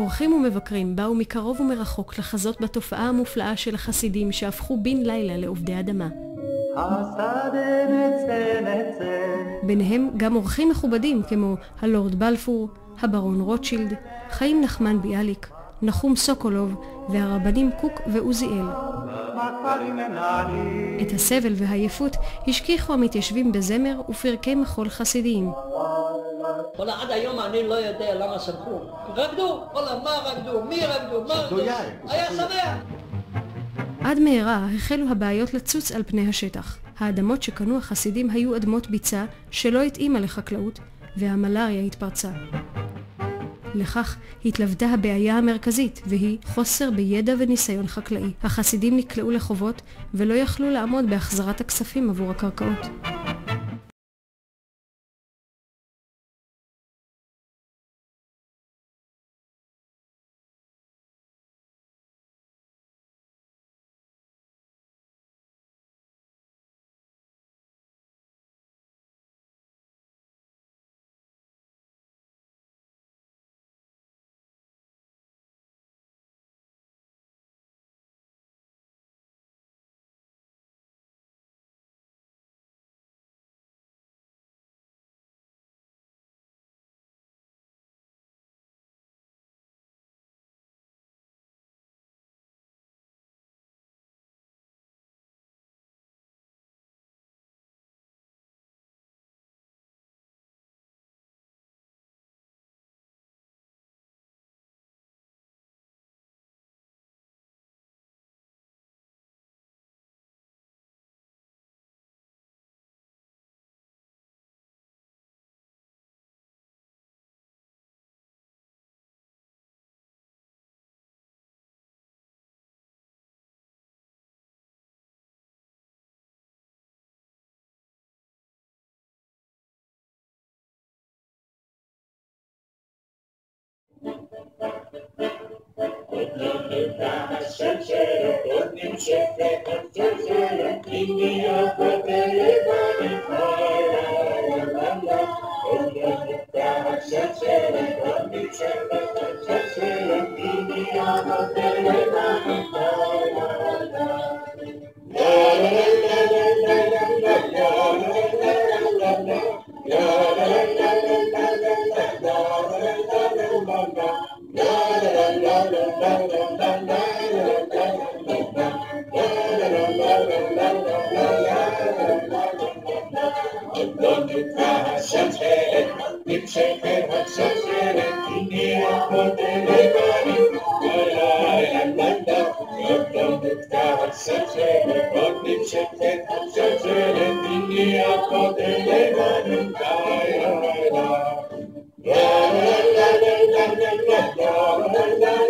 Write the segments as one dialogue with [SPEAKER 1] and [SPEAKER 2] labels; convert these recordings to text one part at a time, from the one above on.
[SPEAKER 1] אורחים ומבקרים באו מקרוב ומרחוק לחזות בתופעה המופלאה של החסידים שהפכו בן לילה לעובדי אדמה.
[SPEAKER 2] השדה נצא נצא.
[SPEAKER 1] ביניהם גם אורחים מכובדים כמו הלורד בלפור, הברון רוטשילד, חיים נחמן ביאליק, נחום סוקולוב והרבנים קוק ועוזיאל. את הסבל והעייפות השכיחו המתיישבים בזמר ופרקי מחול חסידיים.
[SPEAKER 3] כל עד היום אני לא יודע למה שמחו. רקדו, כל מה רקדו, מי רקדו,
[SPEAKER 4] מה רקדו,
[SPEAKER 2] היה
[SPEAKER 3] שמח.
[SPEAKER 1] עד מהרה החלו הבעיות לצוץ על פני השטח. האדמות שקנו החסידים היו אדמות ביצה שלא התאימה לחקלאות, והמלאריה התפרצה. לכך התלוותה הבעיה המרכזית, והיא חוסר בידע וניסיון חקלאי. החסידים נקלעו לחובות ולא יכלו לעמוד בהחזרת הכספים עבור הקרקעות.
[SPEAKER 5] India, you. La la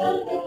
[SPEAKER 5] home.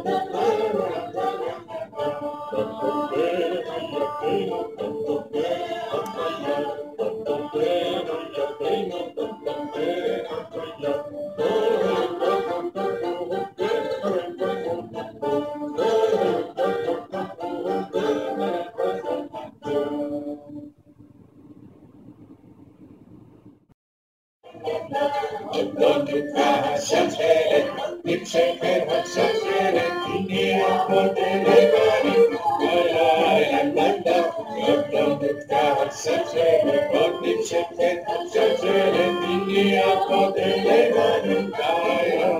[SPEAKER 5] repartim șepte, cercele din ea toate le mănâncaia.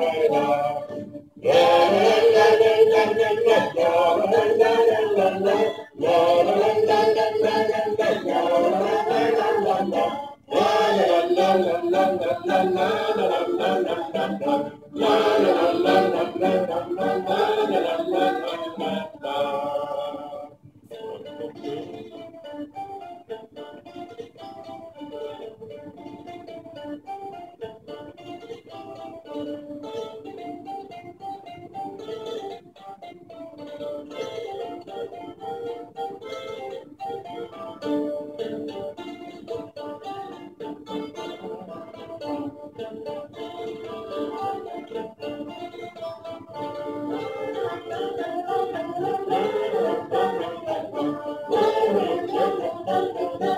[SPEAKER 5] Oh, no, no.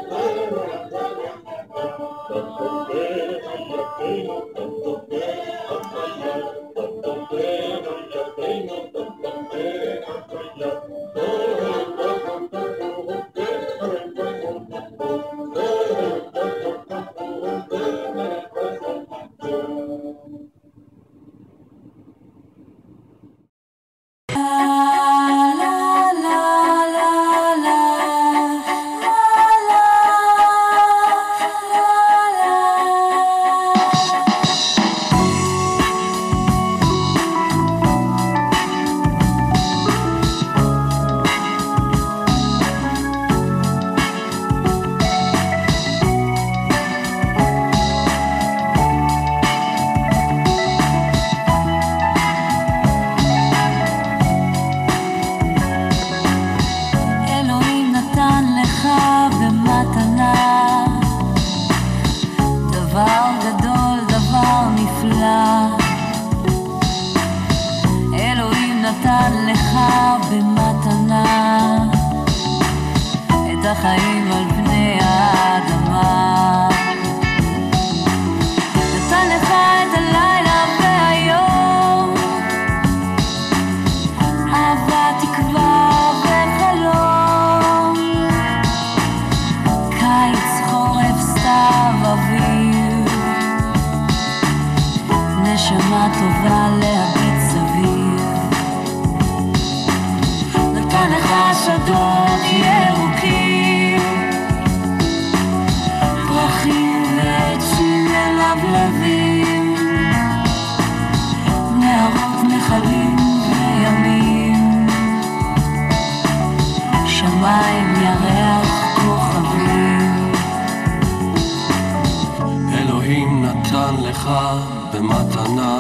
[SPEAKER 6] נשמה טובה להביט סביב. נתן לך שדות ירוקים, פרחים ועצים ולבלבים, נערות נחלים וימים, שמיים ירח כוכבים.
[SPEAKER 7] אלוהים נתן לך Matana.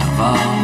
[SPEAKER 7] Da war